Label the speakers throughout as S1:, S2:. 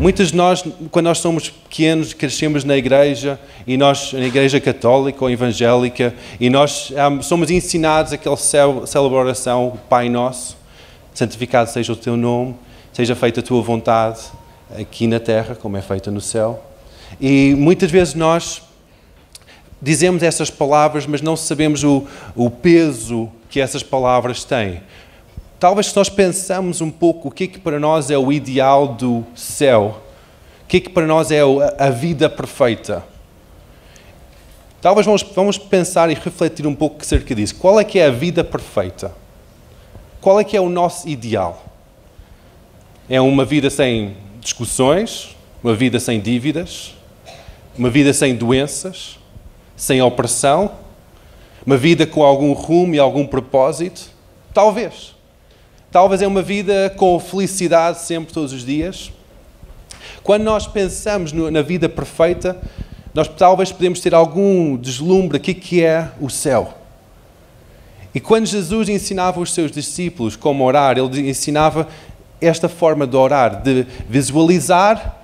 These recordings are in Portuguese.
S1: Muitos de nós, quando nós somos pequenos, crescemos na igreja, e nós, na igreja católica ou evangélica, e nós um, somos ensinados aquela célebre oração, Pai Nosso, santificado seja o teu nome, seja feita a tua vontade, aqui na terra, como é feita no céu. E muitas vezes nós dizemos essas palavras, mas não sabemos o, o peso que essas palavras têm. Talvez se nós pensamos um pouco o que é que para nós é o ideal do céu, o que é que para nós é a vida perfeita. Talvez vamos, vamos pensar e refletir um pouco acerca disso. Qual é que é a vida perfeita? Qual é que é o nosso ideal? É uma vida sem discussões, uma vida sem dívidas, uma vida sem doenças, sem opressão, uma vida com algum rumo e algum propósito? Talvez. Talvez é uma vida com felicidade sempre, todos os dias. Quando nós pensamos na vida perfeita, nós talvez podemos ter algum deslumbre aqui que é o céu. E quando Jesus ensinava os seus discípulos como orar, ele ensinava esta forma de orar, de visualizar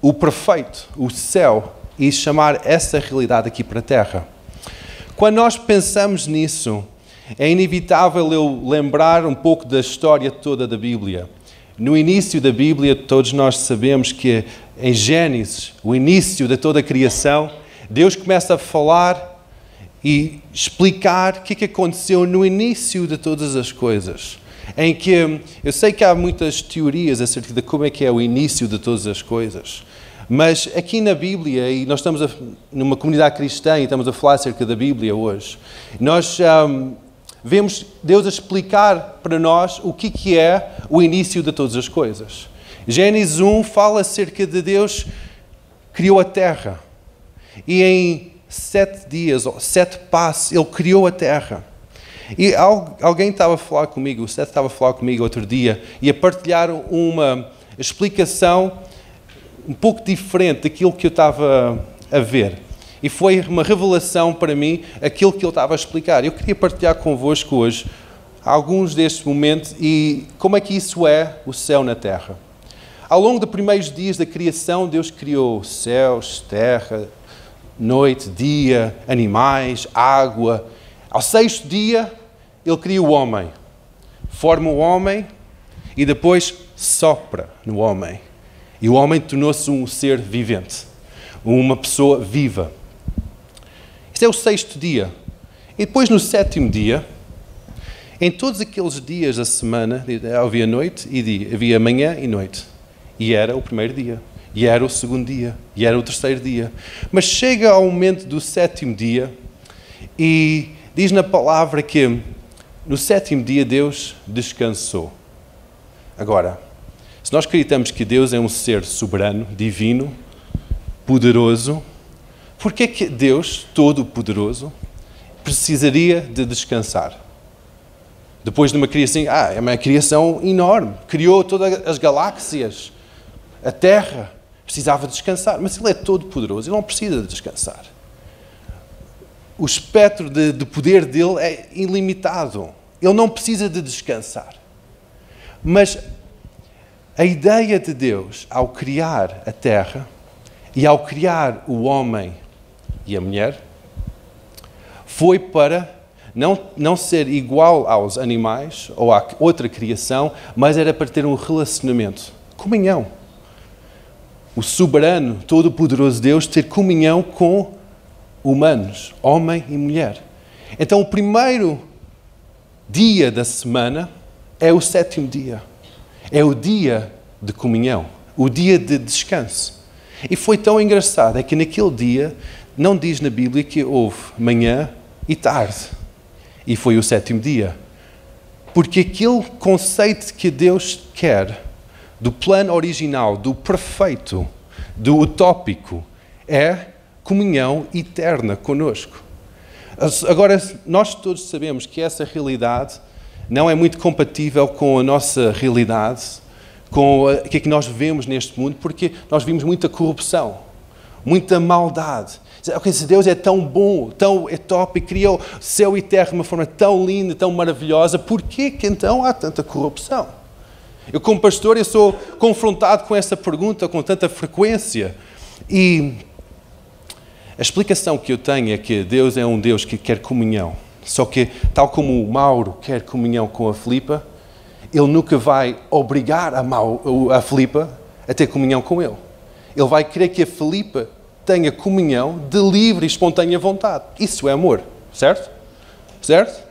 S1: o perfeito, o céu, e chamar essa realidade aqui para a terra. Quando nós pensamos nisso, é inevitável eu lembrar um pouco da história toda da Bíblia. No início da Bíblia, todos nós sabemos que em Gênesis, o início de toda a criação, Deus começa a falar e explicar o que aconteceu no início de todas as coisas. Em que eu sei que há muitas teorias acerca de como é que é o início de todas as coisas. Mas aqui na Bíblia, e nós estamos a, numa comunidade cristã e estamos a falar acerca da Bíblia hoje, nós um, vemos Deus a explicar para nós o que, que é o início de todas as coisas. Gênesis 1 fala acerca de Deus criou a terra e em sete dias, ou sete passos, Ele criou a terra. E alguém estava a falar comigo, o Seth estava a falar comigo outro dia e a partilhar uma explicação um pouco diferente daquilo que eu estava a ver. E foi uma revelação para mim aquilo que ele estava a explicar. Eu queria partilhar convosco hoje alguns destes momentos e como é que isso é o céu na terra. Ao longo dos primeiros dias da criação, Deus criou céus, terra, noite, dia, animais, água. Ao sexto dia, Ele cria o homem. Forma o homem e depois sopra no homem. E o homem tornou-se um ser vivente, uma pessoa viva. Este é o sexto dia. E depois, no sétimo dia, em todos aqueles dias da semana, havia noite e dia, havia manhã e noite. E era o primeiro dia, e era o segundo dia, e era o terceiro dia. Mas chega ao momento do sétimo dia e diz na palavra que no sétimo dia Deus descansou. Agora, se nós acreditamos que Deus é um ser soberano, divino, poderoso, por que que Deus, todo-poderoso, precisaria de descansar? Depois de uma criação, ah, é uma criação enorme, criou todas as galáxias, a Terra, precisava descansar. Mas Ele é todo-poderoso, Ele não precisa de descansar. O espectro de, de poder dele é ilimitado. Ele não precisa de descansar. Mas a ideia de Deus ao criar a Terra e ao criar o homem e a mulher, foi para não, não ser igual aos animais ou à outra criação, mas era para ter um relacionamento, comunhão. O soberano, todo-poderoso Deus ter comunhão com humanos, homem e mulher. Então, o primeiro dia da semana é o sétimo dia. É o dia de comunhão, o dia de descanso. E foi tão engraçado, é que naquele dia não diz na Bíblia que houve manhã e tarde. E foi o sétimo dia. Porque aquele conceito que Deus quer do plano original, do perfeito, do utópico, é comunhão eterna conosco. Agora, nós todos sabemos que essa realidade não é muito compatível com a nossa realidade, com o que é que nós vemos neste mundo, porque nós vimos muita corrupção, muita maldade, Okay, se Deus é tão bom, tão é top criou céu e terra de uma forma tão linda, tão maravilhosa, por que, então há tanta corrupção? Eu, como pastor, eu sou confrontado com essa pergunta com tanta frequência. E a explicação que eu tenho é que Deus é um Deus que quer comunhão. Só que, tal como o Mauro quer comunhão com a Filipa, ele nunca vai obrigar a, a Filipa a ter comunhão com ele. Ele vai querer que a Filipa tenha comunhão de livre e espontânea vontade. Isso é amor, certo? Certo?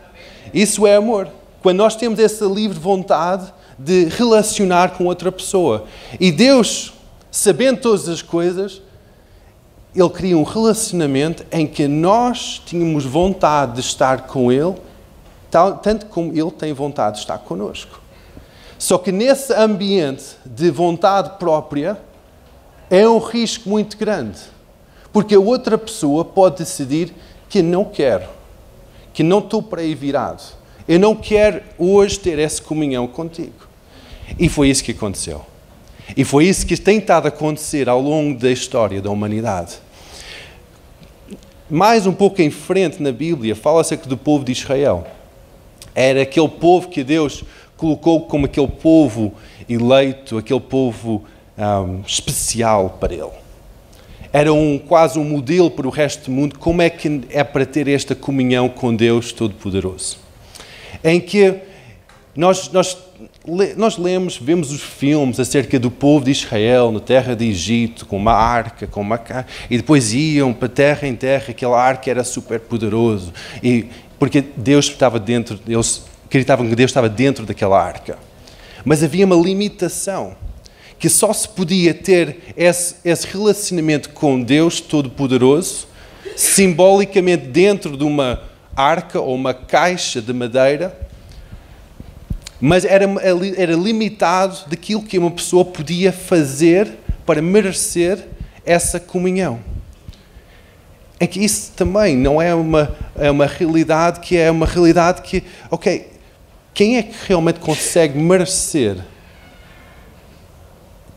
S1: Isso é amor. Quando nós temos essa livre vontade de relacionar com outra pessoa. E Deus, sabendo todas as coisas, Ele cria um relacionamento em que nós tínhamos vontade de estar com Ele, tanto como Ele tem vontade de estar conosco. Só que nesse ambiente de vontade própria é um risco muito grande. Porque a outra pessoa pode decidir que não quero, que não estou para aí virado. Eu não quero hoje ter essa comunhão contigo. E foi isso que aconteceu. E foi isso que tem estado a acontecer ao longo da história da humanidade. Mais um pouco em frente na Bíblia, fala-se do povo de Israel. Era aquele povo que Deus colocou como aquele povo eleito, aquele povo um, especial para Ele. Era um, quase um modelo para o resto do mundo, como é que é para ter esta comunhão com Deus Todo-Poderoso. Em que nós, nós nós lemos, vemos os filmes acerca do povo de Israel na terra de Egito, com uma arca, com uma e depois iam para terra em terra, aquela arca era super poderoso, e porque Deus estava dentro, eles acreditavam que Deus estava dentro daquela arca. Mas havia uma limitação, que só se podia ter esse, esse relacionamento com Deus Todo-Poderoso, simbolicamente dentro de uma arca ou uma caixa de madeira, mas era, era limitado daquilo que uma pessoa podia fazer para merecer essa comunhão. É que isso também não é uma, é uma realidade que é uma realidade que, ok, quem é que realmente consegue merecer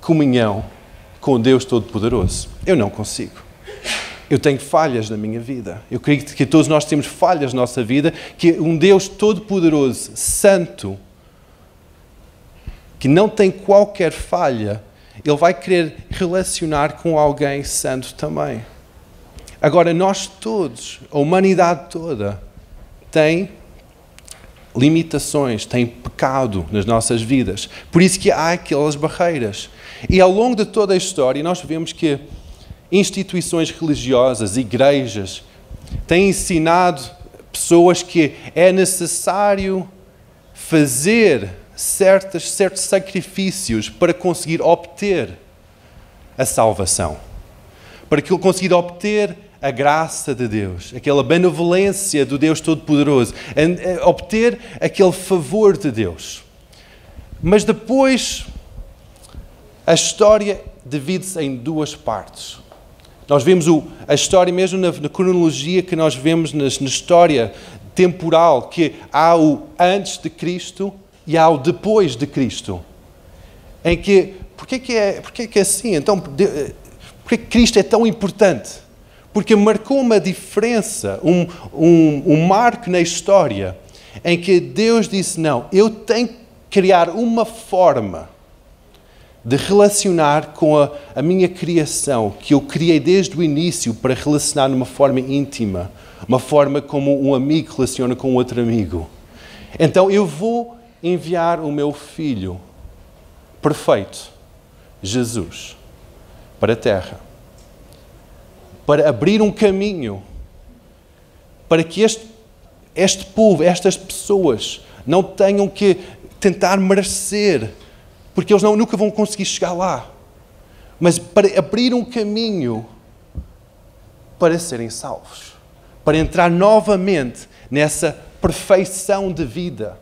S1: comunhão com Deus Todo-Poderoso? Eu não consigo. Eu tenho falhas na minha vida. Eu creio que todos nós temos falhas na nossa vida, que um Deus Todo-Poderoso, Santo, que não tem qualquer falha, ele vai querer relacionar com alguém santo também. Agora, nós todos, a humanidade toda, tem limitações, tem pecado nas nossas vidas. Por isso que há aquelas barreiras. E ao longo de toda a história, nós vemos que instituições religiosas, igrejas, têm ensinado pessoas que é necessário fazer certos, certos sacrifícios para conseguir obter a salvação, para conseguir obter a graça de Deus, aquela benevolência do Deus Todo-Poderoso, obter aquele favor de Deus. Mas depois, a história divide-se em duas partes. Nós vemos o, a história mesmo na, na, cronologia que nós vemos na, na história temporal, que há o antes de Cristo e há o depois de Cristo. Em que, porquê que é, porquê que é assim? Então, porquê que Cristo é tão importante? Porque marcou uma diferença, um, um, um marco na história, em que Deus disse: Não, eu tenho que criar uma forma de relacionar com a, a, minha criação, que eu criei desde o início para relacionar de uma forma íntima, uma forma como um amigo relaciona com outro amigo. Então eu vou enviar o meu filho perfeito, Jesus, para a terra, para abrir um caminho para que este, este povo, estas pessoas, não tenham que tentar merecer, porque eles não, nunca vão conseguir chegar lá, mas para abrir um caminho para serem salvos, para entrar novamente nessa perfeição de vida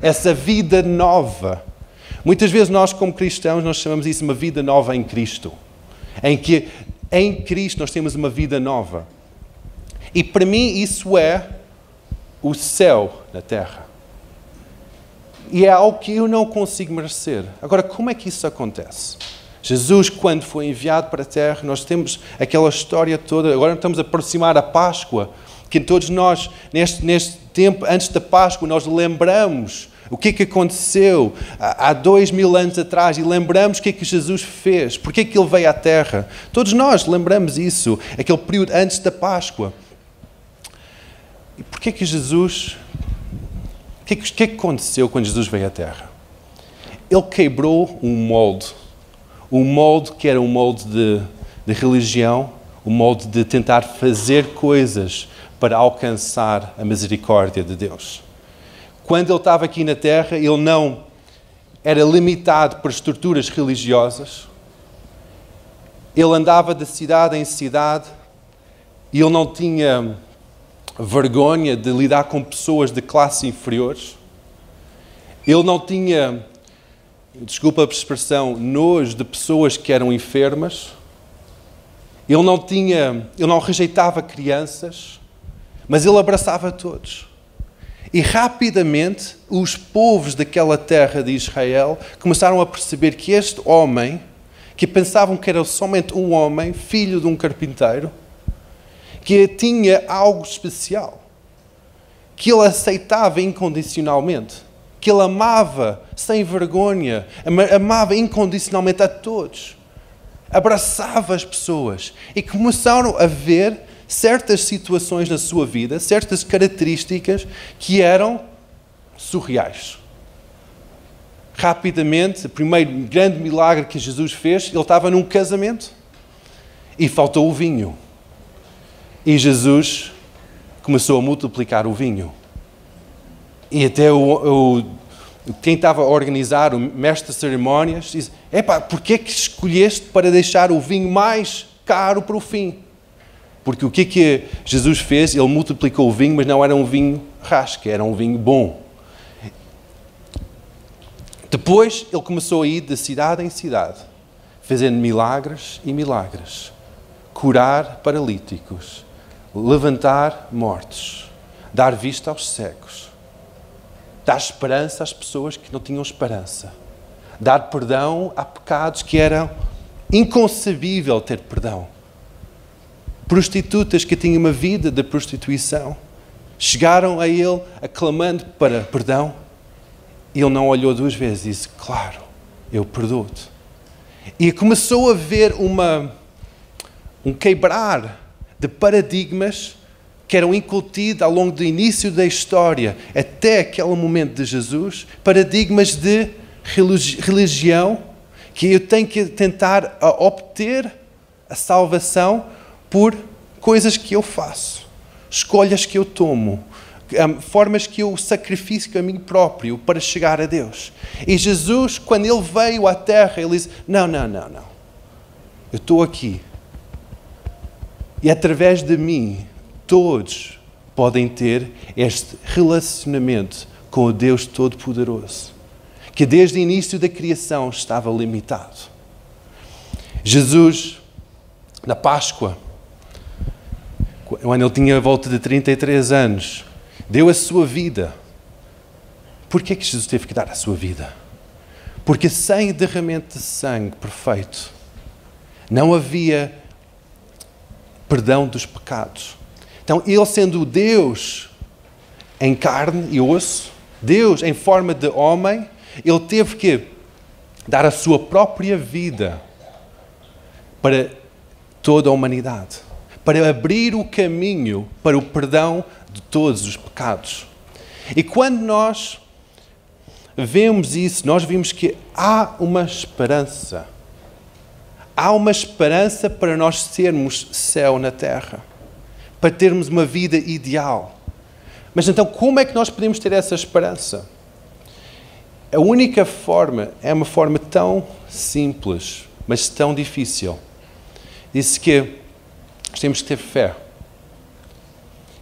S1: essa vida nova. Muitas vezes nós, como cristãos, nós chamamos isso uma vida nova em Cristo. Em que em Cristo nós temos uma vida nova. E para mim isso é o céu na terra. E é algo que eu não consigo merecer. Agora, como é que isso acontece? Jesus, quando foi enviado para a terra, nós temos aquela história toda. Agora estamos a aproximar a Páscoa que todos nós, neste, neste tempo, antes da Páscoa, nós lembramos o que é que aconteceu há dois mil anos atrás e lembramos o que é que Jesus fez, porque é que ele veio à Terra. Todos nós lembramos isso, aquele período antes da Páscoa. E porquê é que Jesus. Que, é é que aconteceu quando Jesus veio à Terra? Ele quebrou um molde. Um molde que era um molde de, de religião, um molde de tentar fazer coisas para alcançar a misericórdia de Deus. Quando ele estava aqui na Terra, ele não era limitado por estruturas religiosas. Ele andava de cidade em cidade e ele não tinha vergonha de lidar com pessoas de classe inferiores. Ele não tinha, desculpa a expressão, nojo de pessoas que eram enfermas. Ele não tinha, ele não rejeitava crianças, mas ele abraçava todos. E rapidamente os povos daquela terra de Israel começaram a perceber que este homem, que pensavam que era somente um homem, filho de um carpinteiro, que tinha algo especial, que ele aceitava incondicionalmente, que ele amava sem vergonha, amava incondicionalmente a todos, abraçava as pessoas e começaram a ver certas situações na sua vida, certas características que eram surreais. Rapidamente, o primeiro grande milagre que Jesus fez, ele estava num casamento e faltou o vinho. E Jesus começou a multiplicar o vinho. E até o, o quem estava a organizar, o mestre de cerimónias, disse: Epá, porquê que escolheste para deixar o vinho mais caro para o fim? Porque o que é que Jesus fez? Ele multiplicou o vinho, mas não era um vinho rasca, era um vinho bom. Depois ele começou a ir de cidade em cidade, fazendo milagres e milagres. Curar paralíticos, levantar mortos, dar vista aos cegos, dar esperança às pessoas que não tinham esperança, dar perdão a pecados que eram inconcebível ter perdão prostitutas que tinham uma vida de prostituição chegaram a ele aclamando para perdão. Ele não olhou duas vezes e disse: Claro, eu perdoo-te. E começou a ver uma, um quebrar de paradigmas que eram incutidos ao longo do início da história até aquele momento de Jesus paradigmas de religião que eu tenho que tentar obter a salvação por coisas que eu faço, escolhas que eu tomo, formas que eu sacrifico a mim próprio para chegar a Deus. E Jesus, quando ele veio à terra, ele disse: Não, não, não, não. Eu estou aqui. E através de mim, todos podem ter este relacionamento com o Deus Todo-Poderoso, que desde o início da criação estava limitado. Jesus, na Páscoa, quando ele tinha a volta de 33 anos, deu a sua vida. Por que, que Jesus teve que dar a sua vida? Porque sem derramamento de sangue perfeito, não havia perdão dos pecados. Então, ele sendo Deus em carne e osso, Deus em forma de homem, ele teve que dar a sua própria vida para toda a humanidade para abrir o caminho para o perdão de todos os pecados. E quando nós vemos isso, nós vimos que há uma esperança. Há uma esperança para nós sermos céu na terra, para termos uma vida ideal. Mas então, como é que nós podemos ter essa esperança? A única forma é uma forma tão simples, mas tão difícil. Diz que temos que ter fé.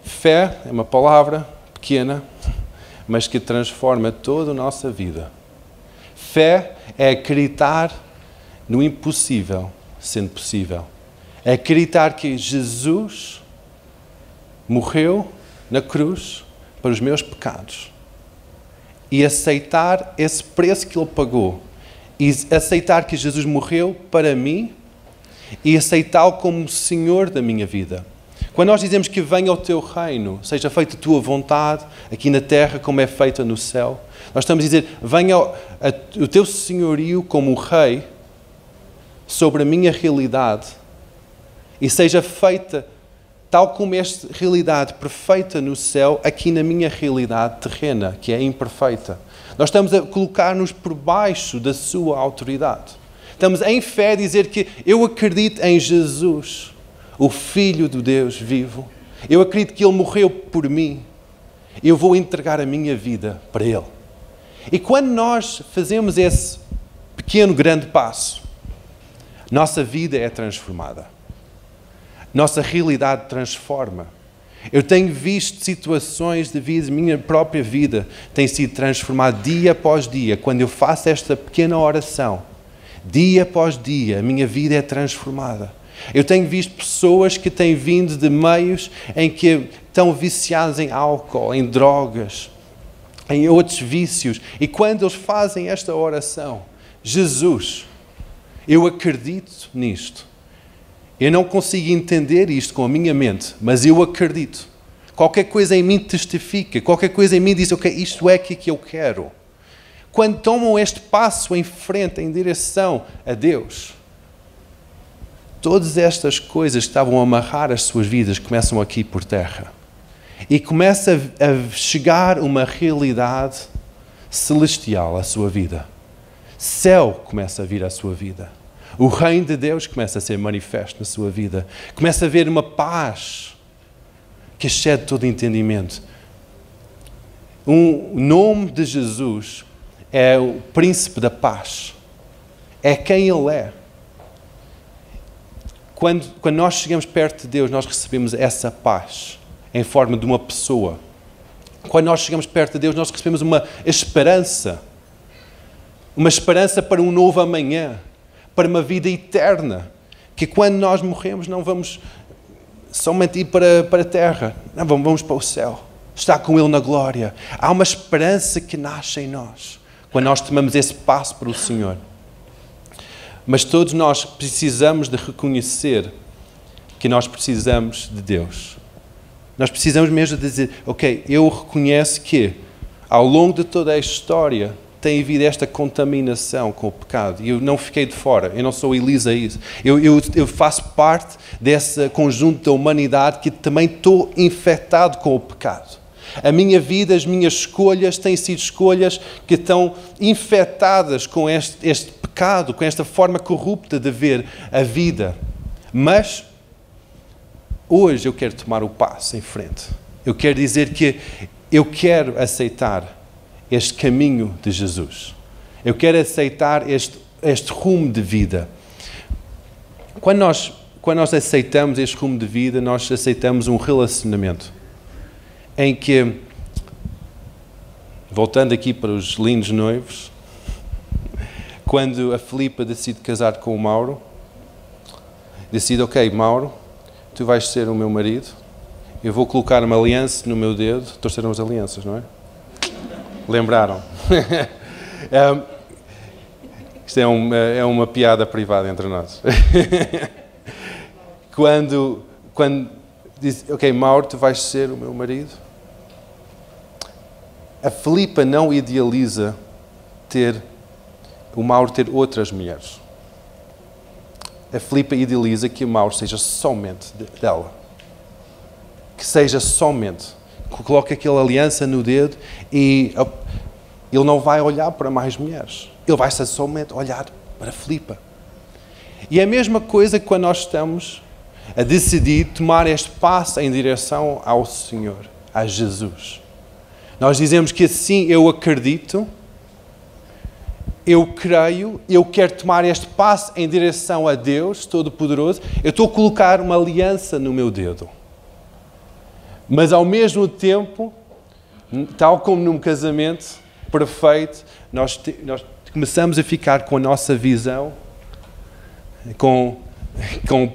S1: Fé é uma palavra pequena, mas que transforma toda a nossa vida. Fé é acreditar no impossível sendo possível. É acreditar que Jesus morreu na cruz para os meus pecados e aceitar esse preço que ele pagou e aceitar que Jesus morreu para mim e aceitá-lo como Senhor da minha vida. Quando nós dizemos que venha o teu reino, seja feita a tua vontade, aqui na terra como é feita no céu, nós estamos a dizer: venha o teu senhorio como rei sobre a minha realidade e seja feita tal como esta realidade perfeita no céu, aqui na minha realidade terrena, que é imperfeita. Nós estamos a colocar-nos por baixo da sua autoridade. Estamos em fé a dizer que eu acredito em Jesus, o Filho do Deus vivo. Eu acredito que Ele morreu por mim. Eu vou entregar a minha vida para Ele. E quando nós fazemos esse pequeno, grande passo, nossa vida é transformada. Nossa realidade transforma. Eu tenho visto situações de vida, minha própria vida tem sido transformada dia após dia. Quando eu faço esta pequena oração, dia após dia, a minha vida é transformada. Eu tenho visto pessoas que têm vindo de meios em que estão viciadas em álcool, em drogas, em outros vícios. E quando eles fazem esta oração, Jesus, eu acredito nisto. Eu não consigo entender isto com a minha mente, mas eu acredito. Qualquer coisa em mim testifica, qualquer coisa em mim diz, ok, isto é que eu quero. Quando tomam este passo em frente, em direção a Deus, todas estas coisas que estavam a amarrar as suas vidas começam aqui por terra. E começa a chegar uma realidade celestial à sua vida. Céu começa a vir à sua vida. O reino de Deus começa a ser manifesto na sua vida. Começa a haver uma paz que excede todo entendimento. Um nome de Jesus é o príncipe da paz. É quem ele é. Quando, quando nós chegamos perto de Deus, nós recebemos essa paz em forma de uma pessoa. Quando nós chegamos perto de Deus, nós recebemos uma esperança. Uma esperança para um novo amanhã para uma vida eterna. Que quando nós morremos não vamos somente ir para, para a terra, não, vamos, para o céu. Estar com Ele na glória. Há uma esperança que nasce em nós quando nós tomamos esse passo para o Senhor. Mas todos nós precisamos de reconhecer que nós precisamos de Deus. Nós precisamos mesmo de dizer, ok, eu reconheço que ao longo de toda a história tem havido esta contaminação com o pecado. E eu não fiquei de fora, eu não sou Elisa isso. Eu, eu, eu faço parte desse conjunto da humanidade que também estou infectado com o pecado. A minha vida, as minhas escolhas têm sido escolhas que estão infectadas com este, este pecado, com esta forma corrupta de ver a vida. Mas hoje eu quero tomar o passo em frente. Eu quero dizer que eu quero aceitar este caminho de Jesus. Eu quero aceitar este, este rumo de vida. Quando nós, quando nós aceitamos este rumo de vida, nós aceitamos um relacionamento em que, voltando aqui para os lindos noivos, quando a Filipa decide casar com o Mauro, decide, ok, Mauro, tu vais ser o meu marido, eu vou colocar uma aliança no meu dedo, torceram as alianças, não é? Lembraram? é, isto é uma, é uma piada privada entre nós. quando, quando diz, ok, Mauro, tu vais ser o meu marido. A Filipa não idealiza ter o Mauro ter outras mulheres. A Filipa idealiza que o Mauro seja somente dela. Que seja somente coloca aquela aliança no dedo e ele não vai olhar para mais mulheres. Ele vai somente olhar para Filipa. E é a mesma coisa que quando nós estamos a decidir tomar este passo em direção ao Senhor, a Jesus. Nós dizemos que assim eu acredito, eu creio, eu quero tomar este passo em direção a Deus Todo-Poderoso, eu estou a colocar uma aliança no meu dedo. Mas ao mesmo tempo, tal como num casamento perfeito, nós, nós começamos a ficar com a nossa visão com, com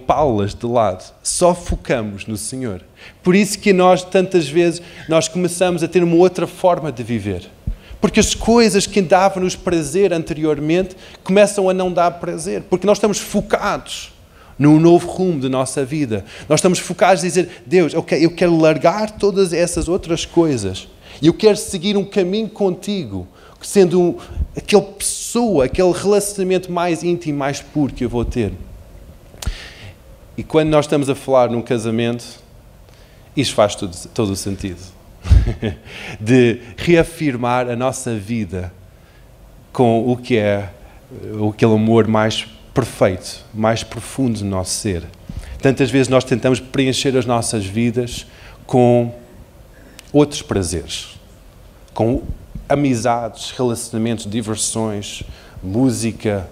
S1: de lado. Só focamos no Senhor. Por isso que nós, tantas vezes, nós começamos a ter uma outra forma de viver. Porque as coisas que davam-nos prazer anteriormente começam a não dar prazer. Porque nós estamos focados num novo rumo da nossa vida. Nós estamos focados em dizer: Deus, ok, eu quero largar todas essas outras coisas. E eu quero seguir um caminho contigo, sendo aquela pessoa, aquele relacionamento mais íntimo, mais puro que eu vou ter. E quando nós estamos a falar num casamento, isto faz todo, todo o sentido. de reafirmar a nossa vida com o que é aquele amor mais perfeito, mais profundo do nosso ser. Tantas vezes nós tentamos preencher as nossas vidas com outros prazeres, com amizades, relacionamentos, diversões, música.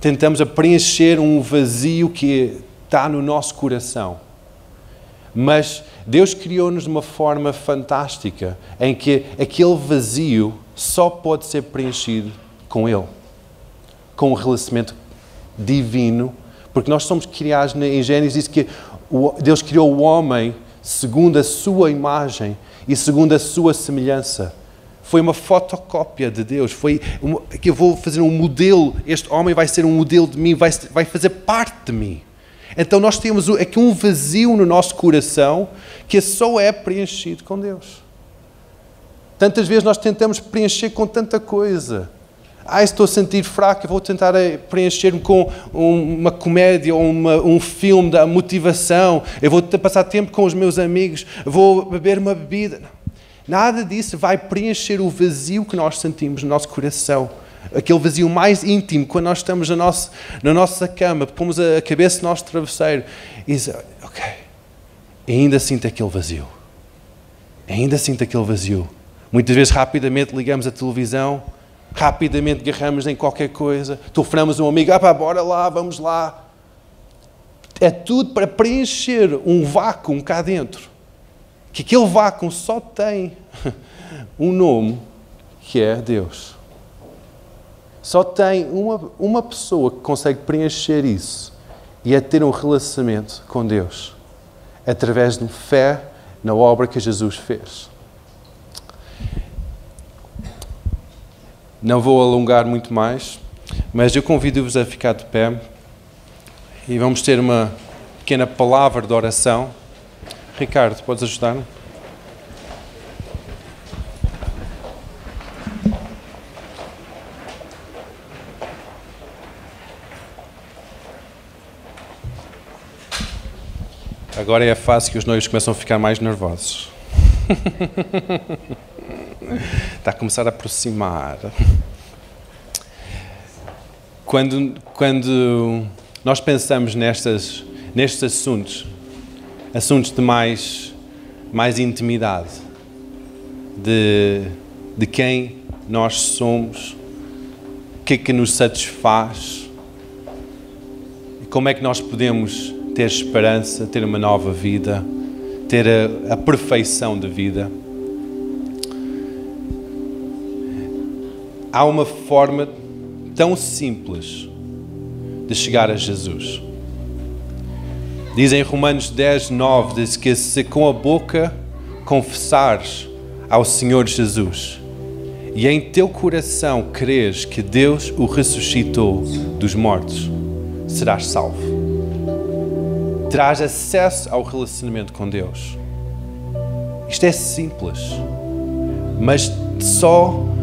S1: Tentamos preencher um vazio que está no nosso coração. Mas Deus criou-nos de uma forma fantástica, em que aquele vazio só pode ser preenchido com Ele, com um relacionamento divino, porque nós somos criados em Gênesis, diz que Deus criou o homem segundo a sua imagem e segundo a sua semelhança. Foi uma fotocópia de Deus. Foi uma, que eu vou fazer um modelo. Este homem vai ser um modelo de mim, vai, vai fazer parte de mim. Então nós temos aqui um vazio no nosso coração que só é preenchido com Deus. Tantas vezes nós tentamos preencher com tanta coisa. Ah, estou a sentir fraco, vou tentar eh, preencher-me com uma comédia ou uma, um filme da motivação. Eu vou passar tempo com os meus amigos, vou beber uma bebida. Nada disso vai preencher o vazio que nós sentimos no nosso coração. Aquele vazio mais íntimo, quando nós estamos na nossa, na nossa cama, pomos a cabeça no nosso travesseiro e dizemos, ok, ainda sinto aquele vazio. Ainda sinto aquele vazio. Muitas vezes rapidamente ligamos a televisão rapidamente agarramos em qualquer coisa, telefonamos um amigo, ah bora lá, vamos lá. É tudo para preencher um vácuo cá dentro. Que aquele vácuo só tem um nome, que é Deus. Só tem uma, uma pessoa que consegue preencher isso e é ter um relacionamento com Deus através de fé na obra que Jesus fez. Não vou alongar muito mais, mas eu convido-vos a ficar de pé e vamos ter uma pequena palavra de oração. Ricardo, podes ajudar? Agora é a fase que os noivos começam a ficar mais nervosos. Está a começar a aproximar. Quando, quando nós pensamos nestas, nestes assuntos, assuntos de mais, mais intimidade, de, de quem nós somos, o que é que nos satisfaz, como é que nós podemos ter esperança, ter uma nova vida, ter a, a perfeição de vida. Há uma forma tão simples de chegar a Jesus. Diz em Romanos 10, 9, diz que se com a boca confessares ao Senhor Jesus e em teu coração creres que Deus o ressuscitou dos mortos, serás salvo. Terás acesso ao relacionamento com Deus. Isto é simples, mas só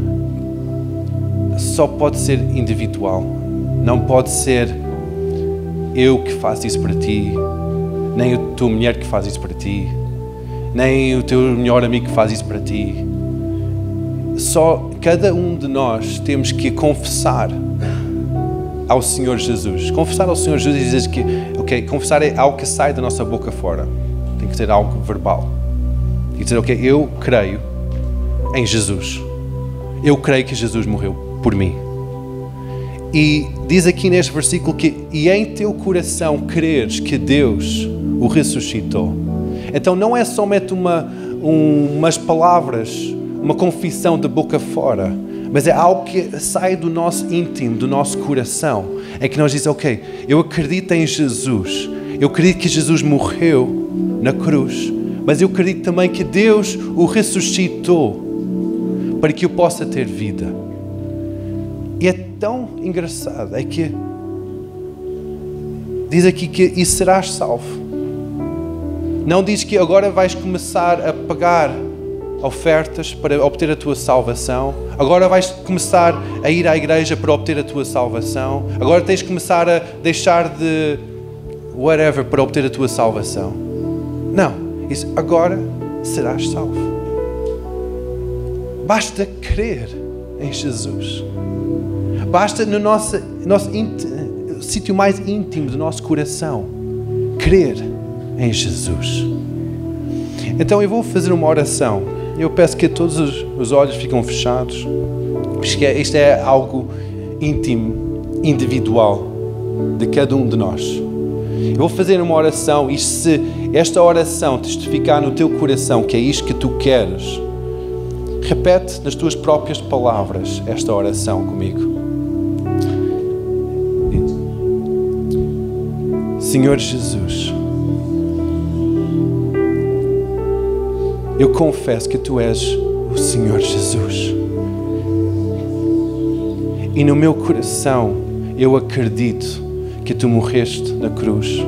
S1: só pode ser individual. Não pode ser eu que faço isso para ti, nem a tua mulher que faz isso para ti, nem o teu melhor amigo que faz isso para ti. Só cada um de nós temos que confessar ao Senhor Jesus. Confessar ao Senhor Jesus e dizer que, ok, confessar é algo que sai da nossa boca fora. Tem que ser algo verbal. E dizer, ok, eu creio em Jesus. Eu creio que Jesus morreu por mim. E diz aqui neste versículo que, e em teu coração creres que Deus o ressuscitou. Então não é somente uma, um, umas palavras, uma confissão de boca fora, mas é algo que sai do nosso íntimo, do nosso coração. É que nós dizemos, ok, eu acredito em Jesus, eu acredito que Jesus morreu na cruz, mas eu acredito também que Deus o ressuscitou para que eu possa ter vida. E é tão engraçado, é que diz aqui que e serás salvo. Não diz que agora vais começar a pagar ofertas para obter a tua salvação. Agora vais começar a ir à igreja para obter a tua salvação. Agora tens de começar a deixar de whatever para obter a tua salvação. Não. Isso agora serás salvo. Basta crer em Jesus. Basta no nosso, nosso sítio mais íntimo do nosso coração crer em Jesus. Então eu vou fazer uma oração. Eu peço que todos os olhos ficam fechados. Porque isto é algo íntimo, individual de cada um de nós. Eu vou fazer uma oração e se esta oração testificar no teu coração que é isto que tu queres, repete nas tuas próprias palavras esta oração comigo. Senhor Jesus, eu confesso que tu és o Senhor Jesus. E no meu coração eu acredito que tu morreste na cruz.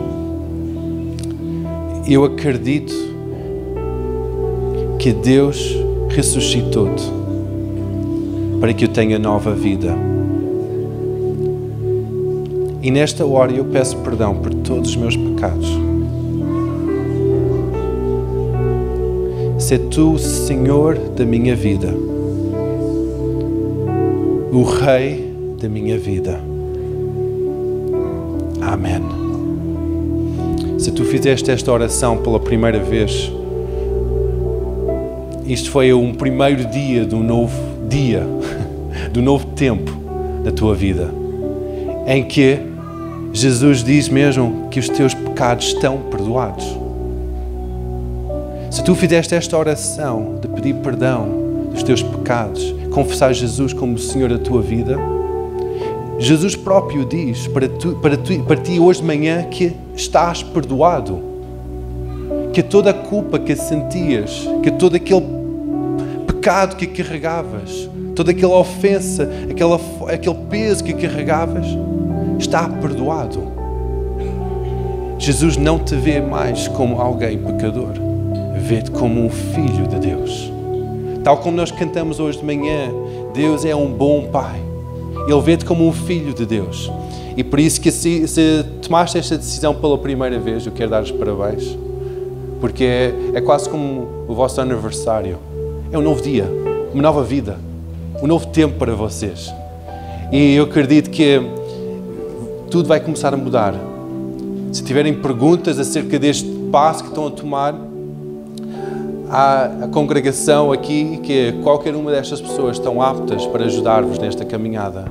S1: Eu acredito que Deus ressuscitou-te para que eu tenha nova vida. E nesta hora eu peço perdão por todos os meus pecados. Sê tu o Senhor da minha vida, o Rei da minha vida. Amém. Se tu fizeste esta oração pela primeira vez, isto foi um primeiro dia um novo dia, do novo tempo da tua vida, em que Jesus diz mesmo que os teus pecados estão perdoados. Se tu fizeste esta oração de pedir perdão dos teus pecados, confessar Jesus como o Senhor da tua vida, Jesus próprio diz para, tu, para, tu, para ti hoje de manhã que estás perdoado. Que toda a culpa que sentias, que todo aquele pecado que carregavas, toda aquela ofensa, aquela, aquele peso que carregavas, está perdoado. Jesus não te vê mais como alguém pecador vê-te como um filho de Deus. Tal como nós cantamos hoje de manhã, Deus é um bom Pai. Ele vê-te como um filho de Deus. E por isso que se, se tomaste esta decisão pela primeira vez, eu quero dar os parabéns. Porque é, é quase como o vosso aniversário. É um novo dia, uma nova vida, um novo tempo para vocês. E eu acredito que tudo vai começar a mudar. Se tiverem perguntas acerca deste passo que estão a tomar, há a congregação aqui que qualquer uma destas pessoas estão aptas para ajudar-vos nesta caminhada.